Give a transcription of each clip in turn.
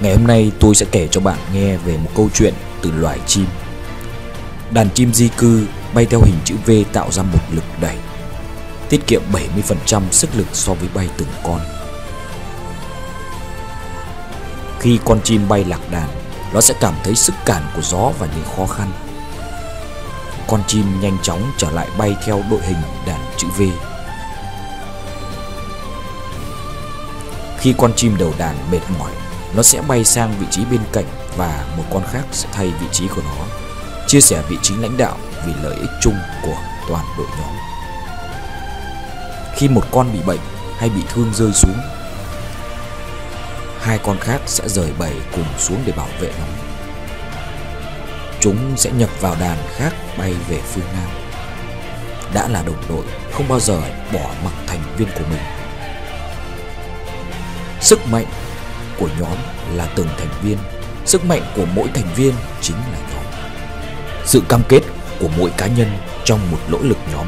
Ngày hôm nay tôi sẽ kể cho bạn nghe về một câu chuyện từ loài chim. Đàn chim di cư bay theo hình chữ V tạo ra một lực đẩy, tiết kiệm 70% sức lực so với bay từng con. Khi con chim bay lạc đàn, nó sẽ cảm thấy sức cản của gió và những khó khăn. Con chim nhanh chóng trở lại bay theo đội hình đàn chữ V. Khi con chim đầu đàn mệt mỏi nó sẽ bay sang vị trí bên cạnh và một con khác sẽ thay vị trí của nó, chia sẻ vị trí lãnh đạo vì lợi ích chung của toàn đội nhóm. Khi một con bị bệnh hay bị thương rơi xuống, hai con khác sẽ rời bầy cùng xuống để bảo vệ nó. Chúng sẽ nhập vào đàn khác bay về phương Nam. Đã là đồng đội, không bao giờ bỏ mặc thành viên của mình. Sức mạnh của nhóm là từng thành viên. Sức mạnh của mỗi thành viên chính là nhóm. Sự cam kết của mỗi cá nhân trong một nỗ lực nhóm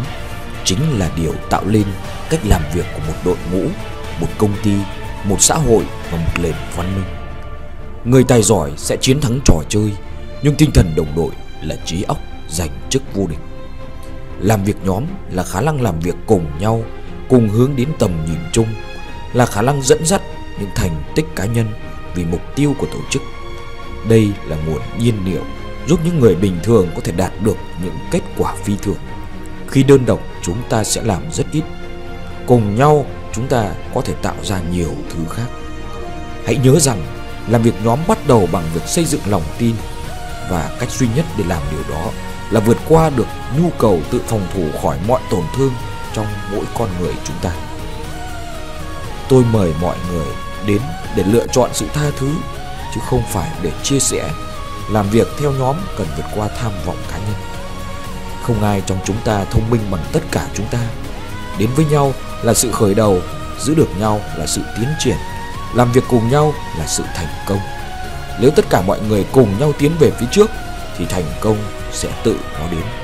chính là điều tạo lên cách làm việc của một đội ngũ, một công ty, một xã hội và một nền văn minh. Người tài giỏi sẽ chiến thắng trò chơi, nhưng tinh thần đồng đội là trí óc giành chức vô địch. Làm việc nhóm là khả năng làm việc cùng nhau, cùng hướng đến tầm nhìn chung, là khả năng dẫn dắt những thành tích cá nhân vì mục tiêu của tổ chức. Đây là nguồn nhiên liệu giúp những người bình thường có thể đạt được những kết quả phi thường. Khi đơn độc chúng ta sẽ làm rất ít, cùng nhau chúng ta có thể tạo ra nhiều thứ khác. Hãy nhớ rằng làm việc nhóm bắt đầu bằng việc xây dựng lòng tin và cách duy nhất để làm điều đó là vượt qua được nhu cầu tự phòng thủ khỏi mọi tổn thương trong mỗi con người chúng ta tôi mời mọi người đến để lựa chọn sự tha thứ, chứ không phải để chia sẻ, làm việc theo nhóm cần vượt qua tham vọng cá nhân. Không ai trong chúng ta thông minh bằng tất cả chúng ta. Đến với nhau là sự khởi đầu, giữ được nhau là sự tiến triển, làm việc cùng nhau là sự thành công. Nếu tất cả mọi người cùng nhau tiến về phía trước, thì thành công sẽ tự nó đến.